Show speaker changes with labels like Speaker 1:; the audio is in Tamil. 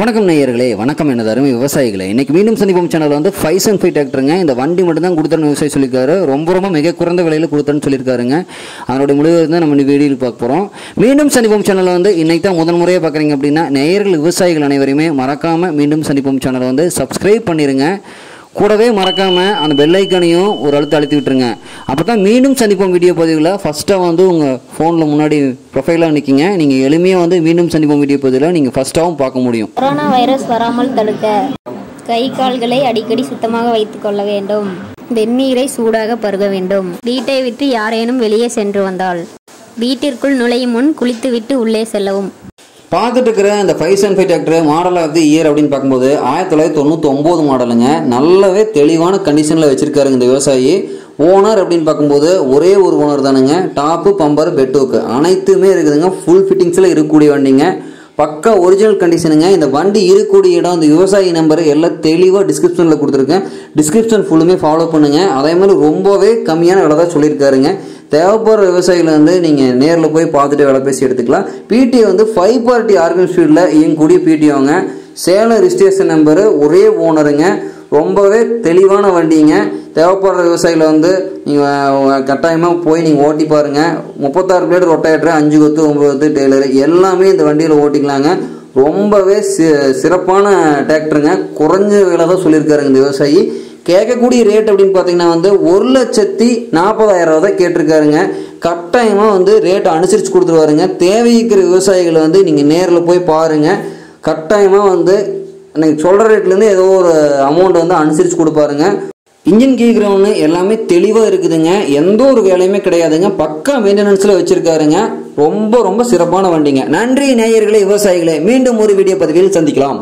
Speaker 1: வணக்கம் நேயர்களே வணக்கம் எனது அருமை விவசாயிகளே. இன்னைக்கு மீண்டும் சந்திப்போம் சேனல் வந்து ஃபைவ் அண்ட் ஃபைவ் டிராக்டருங்க இந்த வண்டி மட்டும் தான் கொடுத்தேன்னு விவசாயி சொல்லியிருக்காரு. ரொம்ப ரொம்ப மிக குறைந்த விலையில் கொடுத்தேன்னு சொல்லியிருக்காருங்க. அதனுடைய முடிவு தான் நம்ம வீடியோ வீடியோவில் பார்க்க போகிறோம் மீண்டும் சந்திப்போம் சேனலை வந்து இன்னைக்கு தான் முதல் முறையாக பார்க்குறீங்க அப்படின்னா நேயர்கள் விவசாயிகள் அனைவரையுமே மறக்காமல் மீண்டும் சந்திப்போம் சேனலை வந்து சப்ஸ்கிரைப் பண்ணிடுங்க கூடவே மறக்காமல் அந்த பெல்லைக்கனையும் ஒரு அழுத்த அழுத்தி விட்டுருங்க அப்போ தான் மீண்டும் சந்திப்போம் வீடியோ பதிவில். ஃபஸ்ட்டாக வந்து உங்கள் ஃபோனில் முன்னாடி ப்ரொஃபைலாக நிற்கிங்க நீங்கள் எளிமையாக வந்து மீண்டும் சந்திப்போம் வீடியோ பதிவில். நீங்கள் ஃபஸ்ட்டாகவும் பார்க்க முடியும்.
Speaker 2: கொரோனா வைரஸ் வராமல் தடுக்க. கை கால்களை அடிக்கடி சுத்தமாக வைத்துக்கொள்ள வேண்டும். வெந்நீரை சூடாக பருக வேண்டும். வீட்டை விட்டு யாரேனும் வெளியே சென்று வந்தால். வீட்டிற்குள் நுழையும் முன் குளித்துவிட்டு உள்ளே செல்லவும்.
Speaker 1: பார்த்துட்டு இருக்கிற இந்த five seven five tractor model of the year அப்படின்னு பார்க்கும்போது ஆயிரத்தி தொள்ளாயிரத்தி தொண்ணூற்றி ஒம்பது மாடலுங்க நல்லாவே தெளிவான கண்டிஷனில் வச்சுருக்காருங்க இந்த விவசாயி. ஓனர் அப்படின்னு பார்க்கும்போது ஒரே ஒரு ஓனர் தானுங்க. டாப்பு பம்பர் பெட்டோக்கு அனைத்துமே இருக்குதுங்க. ஃபுல் ஃபிட்டிங்ஸில் இருக்கக்கூடிய வண்டிங்க. பக்கா ஒரிஜினல் கண்டிஷனுங்க இந்த வண்டி இருக்கக்கூடிய இடம் இந்த விவசாயி நம்பர் எல்லாம் தெளிவாக டிஸ்கிரிப்ஷனில் கொடுத்துருக்கேன். டிஸ்கிரிப்ஷன் ஃபுல்லுமே ஃபாலோ பண்ணுங்க. அதே மாதிரி ரொம்பவே கம்மியான விலை தான் சொல்லியிருக்காருங்க. தேவைப்படுற விவசாயிகளை வந்து நீங்கள் நேரில் போய் பார்த்துட்டு வேலை பேசி எடுத்துக்கலாம். பிடி வந்து ஃபைவ் பார்ட்டி ஆர்கன் ஸ்பீடில் இயங்கக்கூடிய பிடிஓங்க சேலம் ரிஜிஸ்ட்ரேஷன் நம்பரு ஒரே ஓனருங்க ரொம்பவே தெளிவான வண்டிங்க. தேவைப்படுற விவசாயிகளை வந்து நீங்கள் கட்டாயமாக போய் நீங்கள் ஓட்டி பாருங்கள் முப்பத்தாறு பிளேடு ரொட்டேட்ரு அஞ்சு கொத்து ஒம்பது கொத்து டெய்லரு எல்லாமே இந்த வண்டியில் ஓட்டிக்கலாங்க. ரொம்பவே சி சிறப்பான டிராக்டருங்க குறைஞ்ச விலை தான் சொல்லியிருக்காருங்க இந்த விவசாயி. கேட்கக்கூடிய ரேட் அப்படின்னு பார்த்தீங்கன்னா வந்து ஒரு லட்சத்தி நாற்பதாயிரம் ரூபா தான் கேட்டிருக்காருங்க. கட்டாயமாக வந்து ரேட்டை அனுசரித்து கொடுத்துருவாருங்க தேவைக்கிற விவசாயிகளை வந்து நீங்கள் நேரில் போய் பாருங்கள் கட்டாயமாக வந்து நீங்கள் சொல்கிற ரேட்லேருந்து ஏதோ ஒரு அமௌண்ட் வந்து அனுசரித்து கொடுப்பாருங்க இன்ஜின் கீ கிரவுண்டு எல்லாமே தெளிவாக இருக்குதுங்க. எந்த ஒரு வேலையுமே கிடையாதுங்க. பக்கா மெயின்டெனன்ஸில் வச்சுருக்காருங்க. ரொம்ப ரொம்ப சிறப்பான வண்டிங்க. நன்றி நேயர்களே விவசாயிகளே. மீண்டும் ஒரு வீடியோ பதிவில் சந்திக்கலாம்.